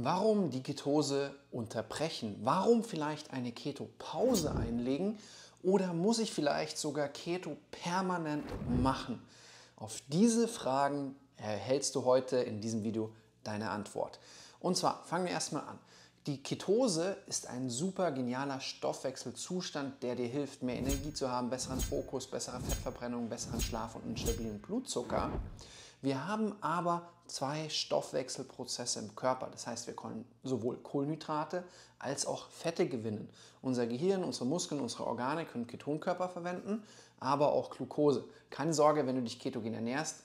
Warum die Ketose unterbrechen? Warum vielleicht eine Keto-Pause einlegen? Oder muss ich vielleicht sogar Keto permanent machen? Auf diese Fragen erhältst du heute in diesem Video deine Antwort. Und zwar fangen wir erstmal an. Die Ketose ist ein super genialer Stoffwechselzustand, der dir hilft, mehr Energie zu haben, besseren Fokus, bessere Fettverbrennung, besseren Schlaf und einen stabilen Blutzucker. Wir haben aber zwei Stoffwechselprozesse im Körper. Das heißt, wir können sowohl Kohlenhydrate als auch Fette gewinnen. Unser Gehirn, unsere Muskeln, unsere Organe können Ketonkörper verwenden, aber auch Glucose. Keine Sorge, wenn du dich ketogen ernährst,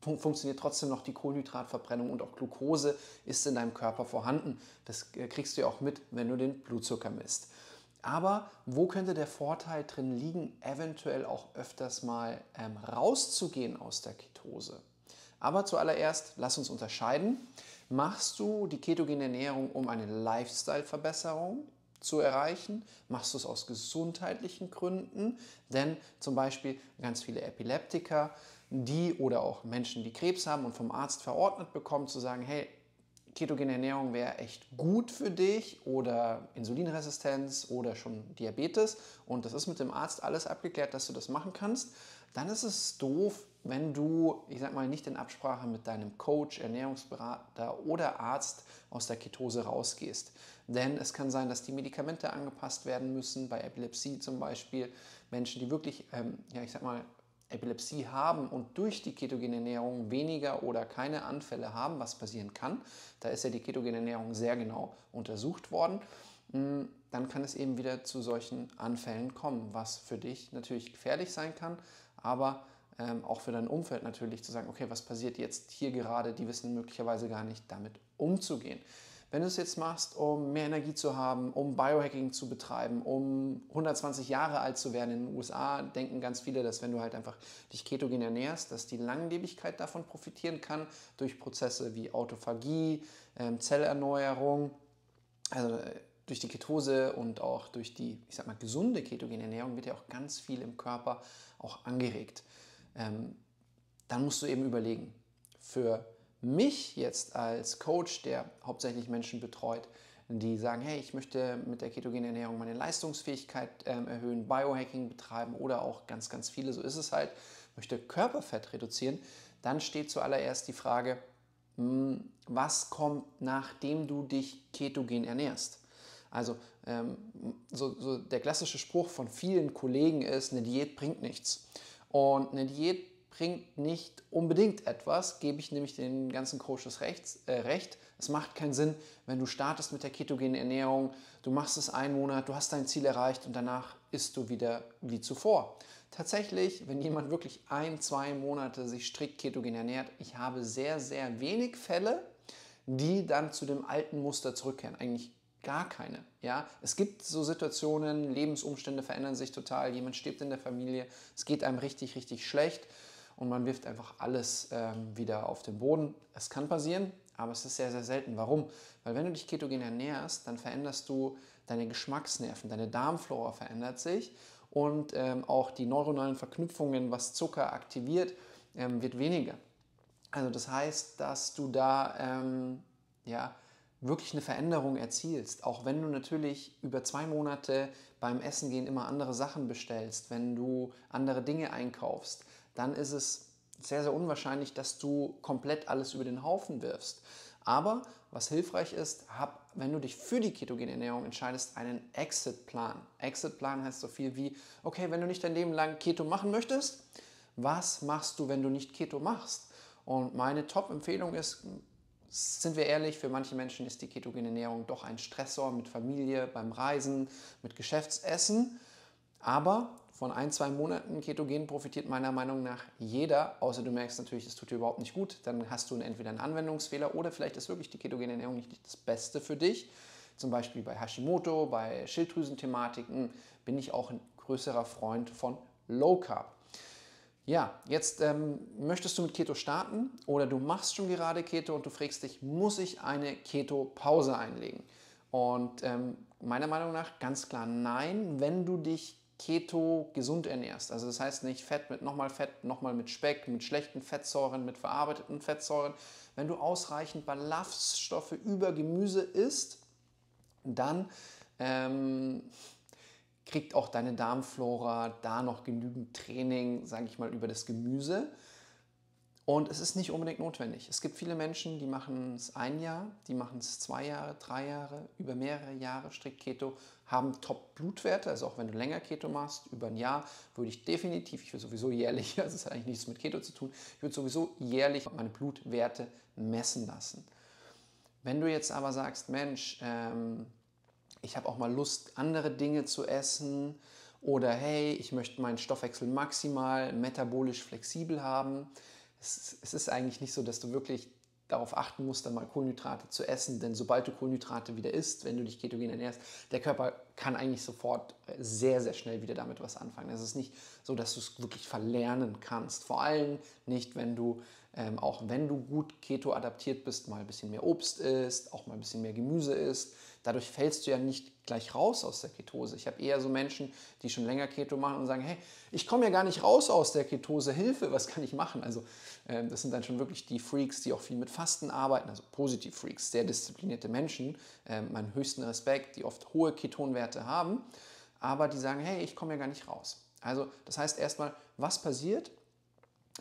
funktioniert trotzdem noch die Kohlenhydratverbrennung und auch Glucose ist in deinem Körper vorhanden. Das äh, kriegst du ja auch mit, wenn du den Blutzucker misst. Aber wo könnte der Vorteil drin liegen, eventuell auch öfters mal ähm, rauszugehen aus der Ketose? Aber zuallererst, lass uns unterscheiden. Machst du die ketogene Ernährung, um eine Lifestyle-Verbesserung zu erreichen? Machst du es aus gesundheitlichen Gründen? Denn zum Beispiel ganz viele Epileptiker, die oder auch Menschen, die Krebs haben und vom Arzt verordnet bekommen, zu sagen, hey, ketogene Ernährung wäre echt gut für dich oder Insulinresistenz oder schon Diabetes und das ist mit dem Arzt alles abgeklärt, dass du das machen kannst, dann ist es doof, wenn du, ich sag mal, nicht in Absprache mit deinem Coach, Ernährungsberater oder Arzt aus der Ketose rausgehst. Denn es kann sein, dass die Medikamente angepasst werden müssen, bei Epilepsie zum Beispiel. Menschen, die wirklich, ähm, ja, ich sag mal, Epilepsie haben und durch die ketogene Ernährung weniger oder keine Anfälle haben, was passieren kann, da ist ja die ketogene Ernährung sehr genau untersucht worden, hm, dann kann es eben wieder zu solchen Anfällen kommen, was für dich natürlich gefährlich sein kann, aber ähm, auch für dein Umfeld natürlich zu sagen, okay, was passiert jetzt hier gerade, die wissen möglicherweise gar nicht damit umzugehen. Wenn du es jetzt machst, um mehr Energie zu haben, um Biohacking zu betreiben, um 120 Jahre alt zu werden in den USA, denken ganz viele, dass wenn du halt einfach dich ketogen ernährst, dass die Langlebigkeit davon profitieren kann durch Prozesse wie Autophagie, ähm, Zellerneuerung, also äh, durch die Ketose und auch durch die, ich sag mal, gesunde ketogene Ernährung wird ja auch ganz viel im Körper auch angeregt. Ähm, dann musst du eben überlegen, für mich jetzt als Coach, der hauptsächlich Menschen betreut, die sagen, hey, ich möchte mit der ketogenen Ernährung meine Leistungsfähigkeit ähm, erhöhen, Biohacking betreiben oder auch ganz, ganz viele, so ist es halt, möchte Körperfett reduzieren, dann steht zuallererst die Frage, mh, hm, was kommt, nachdem du dich ketogen ernährst? Also ähm, so, so der klassische Spruch von vielen Kollegen ist, eine Diät bringt nichts. Und eine Diät bringt nicht unbedingt etwas, gebe ich nämlich den ganzen Coaches recht, äh, recht. Es macht keinen Sinn, wenn du startest mit der ketogenen Ernährung, du machst es einen Monat, du hast dein Ziel erreicht und danach isst du wieder wie zuvor. Tatsächlich, wenn jemand wirklich ein, zwei Monate sich strikt ketogen ernährt, ich habe sehr, sehr wenig Fälle, die dann zu dem alten Muster zurückkehren. Eigentlich gar keine. Ja, es gibt so Situationen, Lebensumstände verändern sich total, jemand stirbt in der Familie, es geht einem richtig, richtig schlecht und man wirft einfach alles ähm, wieder auf den Boden. Es kann passieren, aber es ist sehr, sehr selten. Warum? Weil wenn du dich ketogen ernährst, dann veränderst du deine Geschmacksnerven, deine Darmflora verändert sich und ähm, auch die neuronalen Verknüpfungen, was Zucker aktiviert, ähm, wird weniger. Also das heißt, dass du da ähm, ja, wirklich eine Veränderung erzielst, auch wenn du natürlich über zwei Monate beim Essen gehen immer andere Sachen bestellst, wenn du andere Dinge einkaufst, dann ist es sehr, sehr unwahrscheinlich, dass du komplett alles über den Haufen wirfst. Aber was hilfreich ist, hab, wenn du dich für die ketogene Ernährung entscheidest, einen Exit-Plan. Exit-Plan heißt so viel wie, okay, wenn du nicht dein Leben lang Keto machen möchtest, was machst du, wenn du nicht Keto machst? Und meine Top-Empfehlung ist, sind wir ehrlich, für manche Menschen ist die ketogene Ernährung doch ein Stressor mit Familie, beim Reisen, mit Geschäftsessen. Aber von ein, zwei Monaten Ketogen profitiert meiner Meinung nach jeder, außer du merkst natürlich, es tut dir überhaupt nicht gut. Dann hast du entweder einen Anwendungsfehler oder vielleicht ist wirklich die ketogene Ernährung nicht das Beste für dich. Zum Beispiel bei Hashimoto, bei Schilddrüsenthematiken bin ich auch ein größerer Freund von Low Carb. Ja, jetzt ähm, möchtest du mit Keto starten oder du machst schon gerade Keto und du fragst dich, muss ich eine Keto-Pause einlegen? Und ähm, meiner Meinung nach ganz klar nein, wenn du dich Keto gesund ernährst. Also das heißt nicht Fett mit nochmal Fett, nochmal mit Speck, mit schlechten Fettsäuren, mit verarbeiteten Fettsäuren. wenn du ausreichend Ballaststoffe über Gemüse isst, dann ähm, kriegt auch deine Darmflora da noch genügend Training, sage ich mal, über das Gemüse. Und es ist nicht unbedingt notwendig. Es gibt viele Menschen, die machen es ein Jahr, die machen es zwei Jahre, drei Jahre, über mehrere Jahre strikt Keto, haben Top-Blutwerte. Also auch wenn du länger Keto machst, über ein Jahr, würde ich definitiv, ich würde sowieso jährlich, also es hat eigentlich nichts mit Keto zu tun, ich würde sowieso jährlich meine Blutwerte messen lassen. Wenn du jetzt aber sagst, Mensch, ähm, ich habe auch mal Lust, andere Dinge zu essen oder hey, ich möchte meinen Stoffwechsel maximal metabolisch flexibel haben, es, es ist eigentlich nicht so, dass du wirklich darauf achten musst, dann mal Kohlenhydrate zu essen, denn sobald du Kohlenhydrate wieder isst, wenn du dich ketogen ernährst, der Körper kann eigentlich sofort sehr, sehr schnell wieder damit was anfangen. Es ist nicht so, dass du es wirklich verlernen kannst. Vor allem nicht, wenn du, ähm, auch wenn du gut Keto adaptiert bist, mal ein bisschen mehr Obst isst, auch mal ein bisschen mehr Gemüse isst, Dadurch fällst du ja nicht gleich raus aus der Ketose. Ich habe eher so Menschen, die schon länger Keto machen und sagen, hey, ich komme ja gar nicht raus aus der Ketose, Hilfe, was kann ich machen? Also äh, das sind dann schon wirklich die Freaks, die auch viel mit Fasten arbeiten, also positiv Freaks, sehr disziplinierte Menschen, äh, meinen höchsten Respekt, die oft hohe Ketonwerte haben, aber die sagen, hey, ich komme ja gar nicht raus. Also das heißt erstmal, was passiert,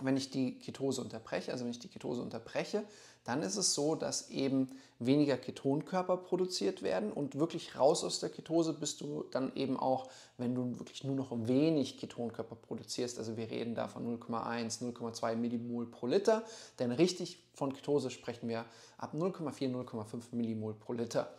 wenn ich die Ketose unterbreche? Also wenn ich die Ketose unterbreche, dann ist es so, dass eben weniger Ketonkörper produziert werden und wirklich raus aus der Ketose bist du dann eben auch, wenn du wirklich nur noch wenig Ketonkörper produzierst. Also wir reden da von 0,1, 0,2 Millimol pro Liter, denn richtig von Ketose sprechen wir ab 0,4, 0,5 Millimol pro Liter.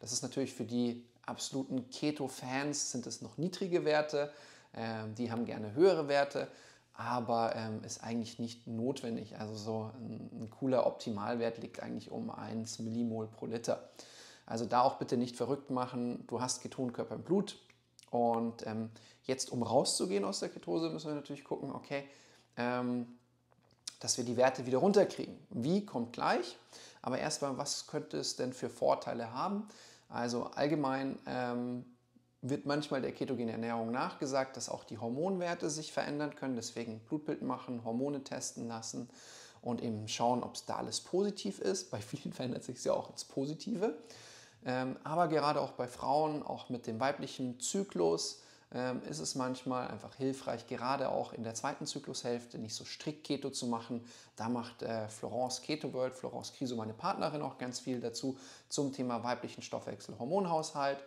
Das ist natürlich für die absoluten Keto-Fans sind es noch niedrige Werte, ähm, die haben gerne höhere Werte aber ähm, ist eigentlich nicht notwendig. Also so ein, ein, cooler Optimalwert liegt eigentlich um 1 Millimol pro Liter. Also da auch bitte nicht verrückt machen. Du hast Ketonkörper im Blut und ähm, jetzt, um rauszugehen aus der Ketose, müssen wir natürlich gucken, okay, ähm, dass wir die Werte wieder runterkriegen. Wie kommt gleich, aber erstmal, was könnte es denn für Vorteile haben? Also allgemein ähm, wird manchmal der ketogenen Ernährung nachgesagt, dass auch die Hormonwerte sich verändern können. Deswegen Blutbild machen, Hormone testen lassen und eben schauen, ob es da alles positiv ist. Bei vielen verändert sich es ja auch ins Positive. Ähm, aber gerade auch bei Frauen, auch mit dem weiblichen Zyklus, ist es manchmal einfach hilfreich, gerade auch in der zweiten Zyklushälfte nicht so strikt Keto zu machen. Da macht äh, Florence Keto World, Florence Kriso, meine Partnerin, auch ganz viel dazu zum Thema weiblichen Stoffwechsel, Hormonhaushalt.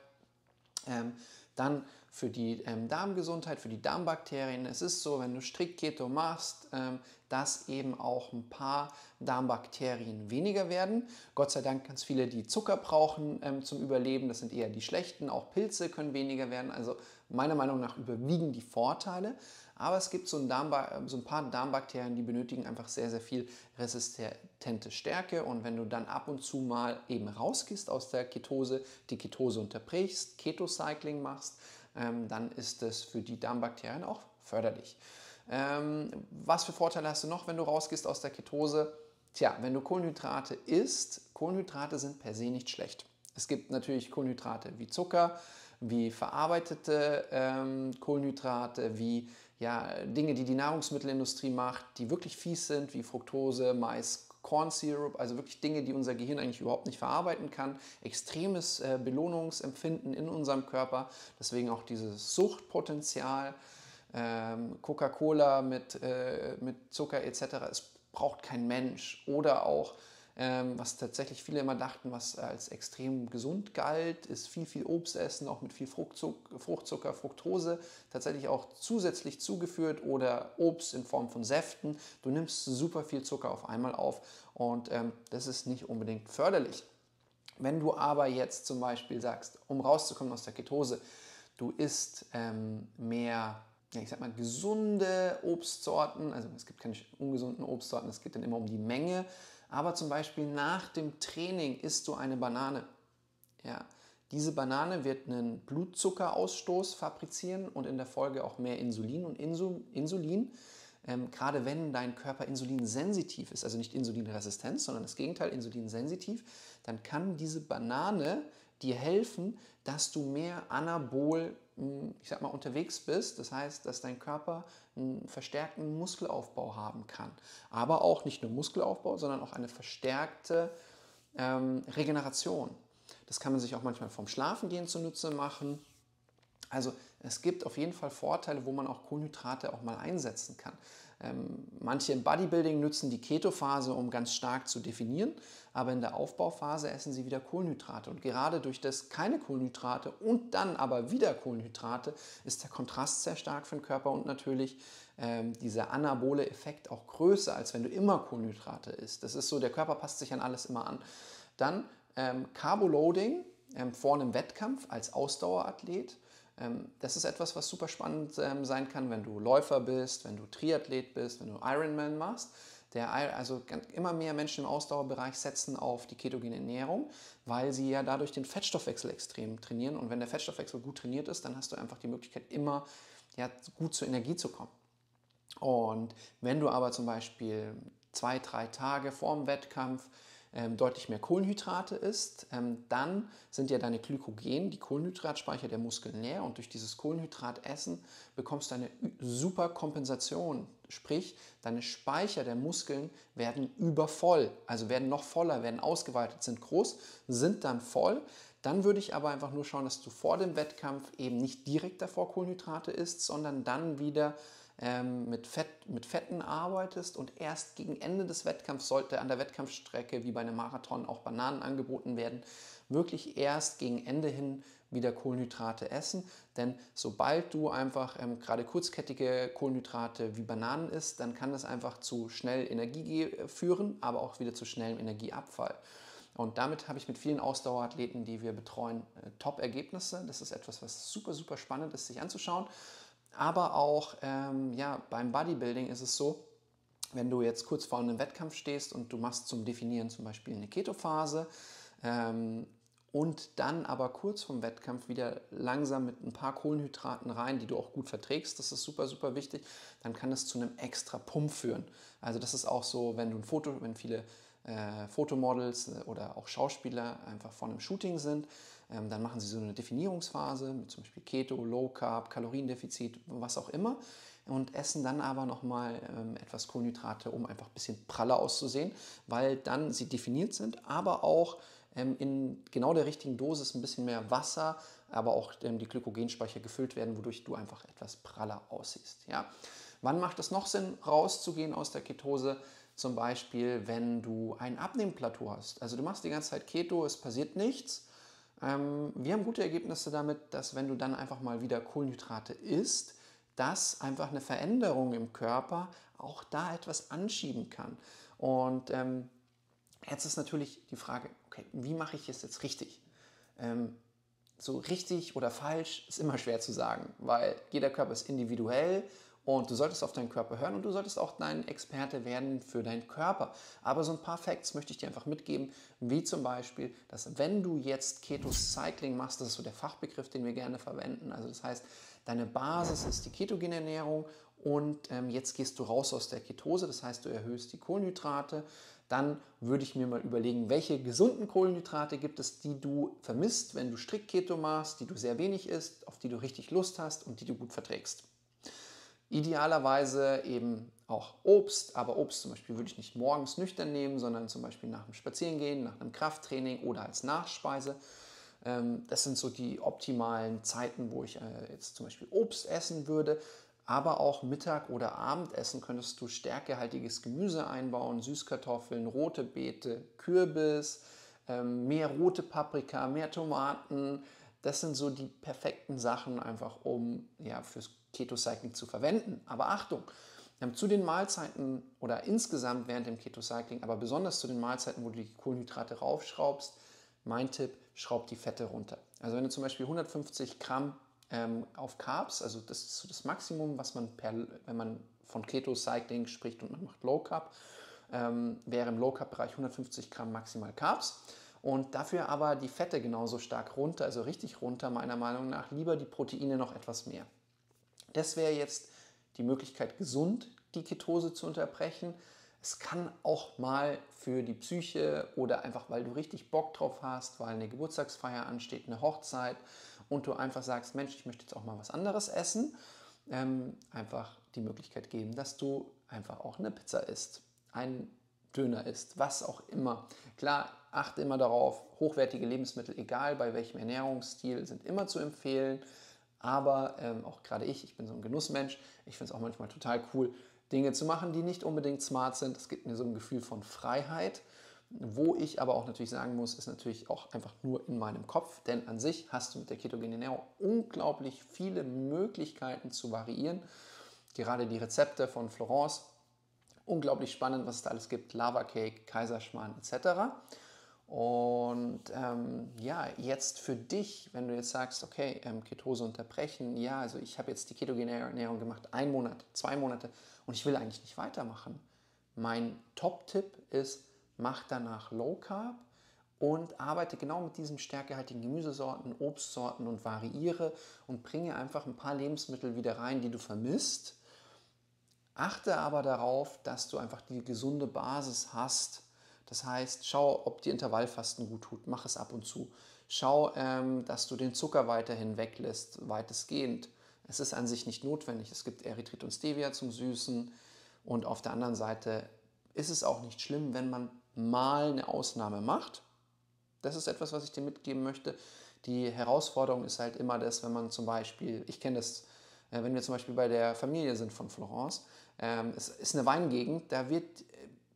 Ähm, dann für die ähm, Darmgesundheit, für die Darmbakterien. Es ist so, wenn du strikt Keto machst, ähm, dass eben auch ein paar Darmbakterien weniger werden. Gott sei Dank ganz viele, die Zucker brauchen ähm, zum Überleben, das sind eher die schlechten. Auch Pilze können weniger werden. Also meiner Meinung nach überwiegen die Vorteile. Aber es gibt so ein, so ein, paar Darmbakterien, die benötigen einfach sehr, sehr viel resistente Stärke. Und wenn du dann ab und zu mal eben rausgehst aus der Ketose, die Ketose unterbrichst, Ketocycling machst, ähm, dann ist das für die Darmbakterien auch förderlich. Ähm, was für Vorteile hast du noch, wenn du rausgehst aus der Ketose? Tja, wenn du Kohlenhydrate isst, Kohlenhydrate sind per se nicht schlecht. Es gibt natürlich Kohlenhydrate wie Zucker, wie verarbeitete ähm, Kohlenhydrate, wie ja, Dinge, die die Nahrungsmittelindustrie macht, die wirklich fies sind, wie Fructose, Mais, Corn Syrup, also wirklich Dinge, die unser Gehirn eigentlich überhaupt nicht verarbeiten kann. Extremes äh, Belohnungsempfinden in unserem Körper, deswegen auch dieses Suchtpotenzial. Ähm, Coca-Cola mit, äh, mit Zucker etc. Es braucht kein Mensch. Oder auch was tatsächlich viele immer dachten, was als extrem gesund galt, ist viel, viel Obst essen, auch mit viel Fruchtzucker, Fructose, tatsächlich auch zusätzlich zugeführt oder Obst in Form von Säften. Du nimmst super viel Zucker auf einmal auf und ähm, das ist nicht unbedingt förderlich. Wenn du aber jetzt zum Beispiel sagst, um rauszukommen aus der Ketose, du isst ähm, mehr ich sag mal, gesunde Obstsorten, also es gibt keine ungesunden Obstsorten, es geht dann immer um die Menge, aber zum Beispiel nach dem Training isst du eine Banane. Ja, diese Banane wird einen Blutzuckerausstoß fabrizieren und in der Folge auch mehr Insulin. Und Insulin, ähm, gerade wenn dein Körper insulinsensitiv ist, also nicht insulinresistent, sondern das Gegenteil, insulinsensitiv, dann kann diese Banane dir helfen, dass du mehr anabol, ich sag mal, unterwegs bist. Das heißt, dass dein Körper einen verstärkten Muskelaufbau haben kann. Aber auch nicht nur Muskelaufbau, sondern auch eine verstärkte ähm, Regeneration. Das kann man sich auch manchmal vom Schlafengehen zunutze machen. Also es gibt auf jeden Fall Vorteile, wo man auch Kohlenhydrate auch mal einsetzen kann. Ähm, manche im Bodybuilding nutzen die Ketophase, um ganz stark zu definieren, aber in der Aufbauphase essen sie wieder Kohlenhydrate. Und gerade durch das keine Kohlenhydrate und dann aber wieder Kohlenhydrate ist der Kontrast sehr stark für den Körper und natürlich ähm, dieser anabole Effekt auch größer, als wenn du immer Kohlenhydrate isst. Das ist so, der Körper passt sich an alles immer an. Dann ähm, Carboloading ähm, vor einem Wettkampf als Ausdauerathlet das ist etwas, was super spannend ähm, sein kann, wenn du Läufer bist, wenn du Triathlet bist, wenn du Ironman machst. Der, also immer mehr Menschen im Ausdauerbereich setzen auf die ketogene Ernährung, weil sie ja dadurch den Fettstoffwechsel extrem trainieren. Und wenn der Fettstoffwechsel gut trainiert ist, dann hast du einfach die Möglichkeit, immer ja, gut zur Energie zu kommen. Und wenn du aber zum Beispiel zwei, drei Tage vor dem Wettkampf ähm, deutlich mehr Kohlenhydrate isst, ähm, dann sind ja deine Glykogen, die Kohlenhydratspeicher der Muskeln leer und durch dieses Kohlenhydratessen bekommst du eine super Kompensation. Sprich, deine Speicher der Muskeln werden übervoll, also werden noch voller, werden ausgeweitet, sind groß, sind dann voll. Dann würde ich aber einfach nur schauen, dass du vor dem Wettkampf eben nicht direkt davor Kohlenhydrate isst, sondern dann wieder ähm, mit, Fett, mit Fetten arbeitest und erst gegen Ende des Wettkampfs sollte an der Wettkampfstrecke wie bei einem Marathon auch Bananen angeboten werden, wirklich erst gegen Ende hin wieder Kohlenhydrate essen. Denn sobald du einfach ähm, gerade kurzkettige Kohlenhydrate wie Bananen isst, dann kann das einfach zu schnell Energie führen, aber auch wieder zu schnellem Energieabfall. Und damit habe ich mit vielen Ausdauerathleten, die wir betreuen, äh, Top-Ergebnisse. Das ist etwas, was super, super spannend ist, sich anzuschauen. Aber auch ähm, ja, beim Bodybuilding ist es so, wenn du jetzt kurz vor einem Wettkampf stehst und du machst zum Definieren zum Beispiel eine Ketophase ähm, und dann aber kurz vom Wettkampf wieder langsam mit ein paar Kohlenhydraten rein, die du auch gut verträgst, das ist super, super wichtig, dann kann es zu einem extra Pump führen. Also das ist auch so, wenn du ein Foto, wenn viele äh, Fotomodels äh, oder auch Schauspieler einfach vor einem Shooting sind, dann machen sie so eine Definierungsphase mit zum Beispiel Keto, Low Carb, Kaloriendefizit, was auch immer und essen dann aber nochmal ähm, etwas Kohlenhydrate, um einfach ein bisschen praller auszusehen, weil dann sie definiert sind, aber auch ähm, in genau der richtigen Dosis ein bisschen mehr Wasser, aber auch ähm, die Glykogenspeicher gefüllt werden, wodurch du einfach etwas praller aussiehst. Ja? Wann macht es noch Sinn, rauszugehen aus der Ketose? Zum Beispiel, wenn du ein Abnehmplateau hast. Also du machst die ganze Zeit Keto, es passiert nichts ähm, wir haben gute Ergebnisse damit, dass wenn du dann einfach mal wieder Kohlenhydrate isst, dass einfach eine Veränderung im Körper auch da etwas anschieben kann. Und ähm, jetzt ist natürlich die Frage, okay, wie mache ich es jetzt richtig? Ähm, so richtig oder falsch ist immer schwer zu sagen, weil jeder Körper ist individuell und du solltest auf deinen Körper hören und du solltest auch dein Experte werden für deinen Körper. Aber so ein paar Facts möchte ich dir einfach mitgeben, wie zum Beispiel, dass wenn du jetzt Keto-Cycling machst, das ist so der Fachbegriff, den wir gerne verwenden. Also das heißt, deine Basis ist die ketogene Ernährung und ähm, jetzt gehst du raus aus der Ketose, das heißt, du erhöhst die Kohlenhydrate. Dann würde ich mir mal überlegen, welche gesunden Kohlenhydrate gibt es, die du vermisst, wenn du strikt Keto machst, die du sehr wenig isst, auf die du richtig Lust hast und die du gut verträgst. Idealerweise eben auch Obst, aber Obst zum Beispiel würde ich nicht morgens nüchtern nehmen, sondern zum Beispiel nach dem Spazierengehen, nach einem Krafttraining oder als Nachspeise. Ähm, das sind so die optimalen Zeiten, wo ich äh, jetzt zum Beispiel Obst essen würde. Aber auch Mittag- oder Abendessen könntest du stärkehaltiges Gemüse einbauen, Süßkartoffeln, rote Beete, Kürbis, ähm, mehr rote Paprika, mehr Tomaten. Das sind so die perfekten Sachen einfach, um ja, fürs Keto-Cycling zu verwenden. Aber Achtung, zu den Mahlzeiten oder insgesamt während dem Keto-Cycling, aber besonders zu den Mahlzeiten, wo du die Kohlenhydrate raufschraubst, mein Tipp, schraub die Fette runter. Also wenn du zum Beispiel 150 Gramm ähm, auf Carbs, also das ist so das Maximum, was man per, wenn man von Keto-Cycling spricht und man macht Low Carb, ähm, wäre im Low Carb-Bereich 150 Gramm maximal Carbs. Und dafür aber die Fette genauso stark runter, also richtig runter, meiner Meinung nach, lieber die Proteine noch etwas mehr. Das wäre jetzt die Möglichkeit, gesund die Ketose zu unterbrechen. Es kann auch mal für die Psyche oder einfach, weil du richtig Bock drauf hast, weil eine Geburtstagsfeier ansteht, eine Hochzeit und du einfach sagst, Mensch, ich möchte jetzt auch mal was anderes essen, ähm, einfach die Möglichkeit geben, dass du einfach auch eine Pizza isst, ein Döner isst, was auch immer. Klar, achte immer darauf, hochwertige Lebensmittel, egal bei welchem Ernährungsstil, sind immer zu empfehlen. Aber ähm, auch gerade ich, ich bin so ein Genussmensch, ich finde es auch manchmal total cool, Dinge zu machen, die nicht unbedingt smart sind. Das gibt mir so ein Gefühl von Freiheit. Wo ich aber auch natürlich sagen muss, ist natürlich auch einfach nur in meinem Kopf, denn an sich hast du mit der ketogenen Ernährung unglaublich viele Möglichkeiten zu variieren. Gerade die Rezepte von Florence, unglaublich spannend, was es da alles gibt, Lava Cake, Kaiserschmarrn etc. Und ähm, ja, jetzt für dich, wenn du jetzt sagst, okay, ähm, Ketose unterbrechen, ja, also ich habe jetzt die ketogene Ernährung gemacht, ein Monat, zwei Monate und ich will eigentlich nicht weitermachen. Mein Top-Tipp ist, mach danach Low Carb und arbeite genau mit diesen stärkehaltigen Gemüsesorten, Obstsorten und variiere und bringe einfach ein paar Lebensmittel wieder rein, die du vermisst. Achte aber darauf, dass du einfach die gesunde Basis hast, das heißt, schau, ob dir Intervallfasten gut tut, mach es ab und zu. Schau, ähm, dass du den Zucker weiterhin weglässt, weitestgehend. Es ist an sich nicht notwendig. Es gibt Erythrit und Stevia zum Süßen. Und auf der anderen Seite ist es auch nicht schlimm, wenn man mal eine Ausnahme macht. Das ist etwas, was ich dir mitgeben möchte. Die Herausforderung ist halt immer das, wenn man zum Beispiel, ich kenne das, äh, wenn wir zum Beispiel bei der Familie sind von Florence, ähm, es ist eine Weingegend, da wird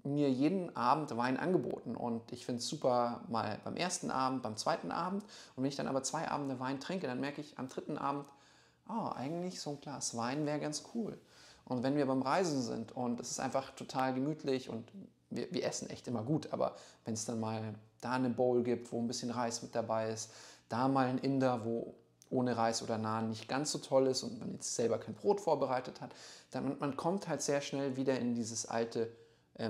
mir jeden Abend Wein angeboten und ich finde es super mal beim ersten Abend, beim zweiten Abend und wenn ich dann aber zwei Abende Wein trinke, dann merke ich am dritten Abend, oh, eigentlich so ein Glas Wein wäre ganz cool. Und wenn wir beim Reisen sind und es ist einfach total gemütlich und wir, wir essen echt immer gut, aber wenn es dann mal da eine Bowl gibt, wo ein bisschen Reis mit dabei ist, da mal ein Inder, wo ohne Reis oder Naan nicht ganz so toll ist und man jetzt selber kein Brot vorbereitet hat, dann man, kommt halt sehr schnell wieder in dieses alte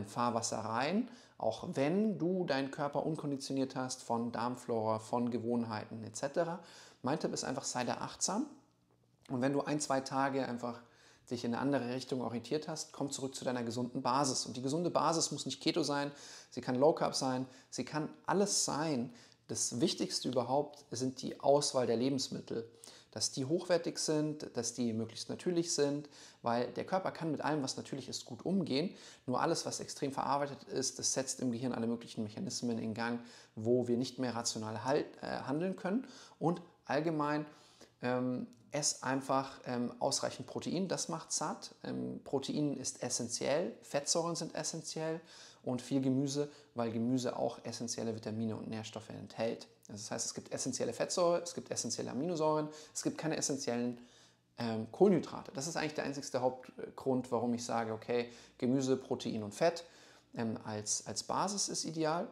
Fahrwasser rein, auch wenn du deinen Körper unkonditioniert hast von Darmflora, von Gewohnheiten etc. Mein Tipp ist einfach, sei da achtsam. Und wenn du ein, zwei Tage einfach dich in eine andere Richtung orientiert hast, komm zurück zu deiner gesunden Basis. Und die gesunde Basis muss nicht Keto sein, sie kann Low Carb sein, sie kann alles sein. Das Wichtigste überhaupt sind die Auswahl der Lebensmittel dass die hochwertig sind, dass die möglichst natürlich sind, weil der Körper kann mit allem, was natürlich ist, gut umgehen. Nur alles, was extrem verarbeitet ist, das setzt im Gehirn alle möglichen Mechanismen in Gang, wo wir nicht mehr rational halt, äh, handeln können. Und allgemein ähm, ess einfach ähm, ausreichend Protein, das macht satt. Ähm, Protein ist essentiell, Fettsäuren sind essentiell und viel Gemüse, weil Gemüse auch essentielle Vitamine und Nährstoffe enthält. Das heißt, es gibt essentielle Fettsäuren, es gibt essentielle Aminosäuren, es gibt keine essentiellen ähm, Kohlenhydrate. Das ist eigentlich der einzigste Hauptgrund, warum ich sage, okay, Gemüse, Protein und Fett ähm, als, als Basis ist ideal.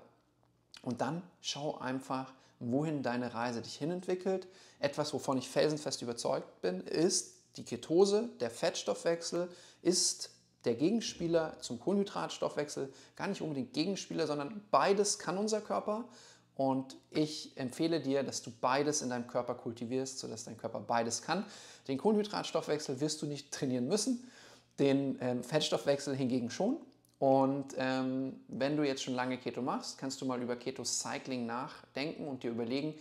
Und dann schau einfach, wohin deine Reise dich hinentwickelt. Etwas, wovon ich felsenfest überzeugt bin, ist die Ketose, der Fettstoffwechsel ist der Gegenspieler zum Kohlenhydratstoffwechsel. Gar nicht unbedingt Gegenspieler, sondern beides kann unser Körper. Und ich empfehle dir, dass du beides in deinem Körper kultivierst, sodass dein Körper beides kann. Den Kohlenhydratstoffwechsel wirst du nicht trainieren müssen, den ähm, Fettstoffwechsel hingegen schon. Und ähm, wenn du jetzt schon lange Keto machst, kannst du mal über Keto Cycling nachdenken und dir überlegen,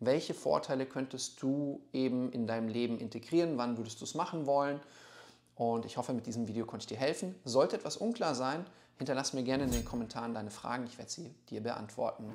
welche Vorteile könntest du eben in deinem Leben integrieren, wann würdest du es machen wollen. Und ich hoffe, mit diesem Video konnte ich dir helfen. Sollte etwas unklar sein, hinterlass mir gerne in den Kommentaren deine Fragen, ich werde sie dir beantworten.